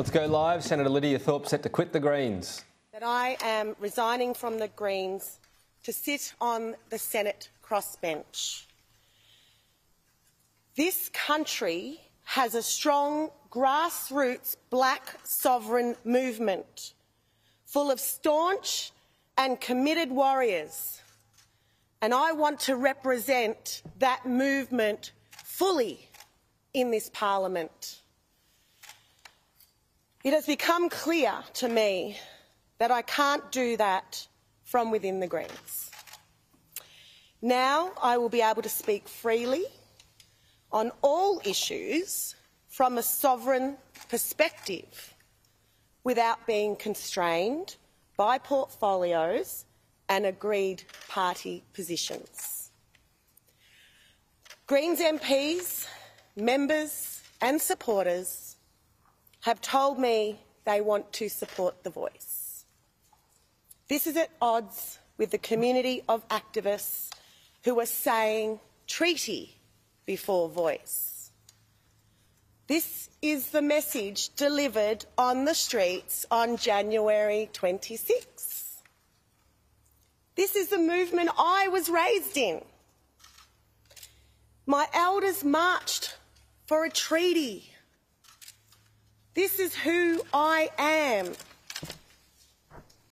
Let's go live. Senator Lidia Thorpe set to quit the Greens. That I am resigning from the Greens to sit on the Senate crossbench. This country has a strong grassroots black sovereign movement full of staunch and committed warriors. And I want to represent that movement fully in this parliament. It has become clear to me that I can't do that from within the Greens. Now I will be able to speak freely on all issues from a sovereign perspective without being constrained by portfolios and agreed party positions. Greens MPs, members and supporters have told me they want to support the voice. This is at odds with the community of activists who are saying treaty before voice. This is the message delivered on the streets on January 26. This is the movement I was raised in. My elders marched for a treaty. This is who I am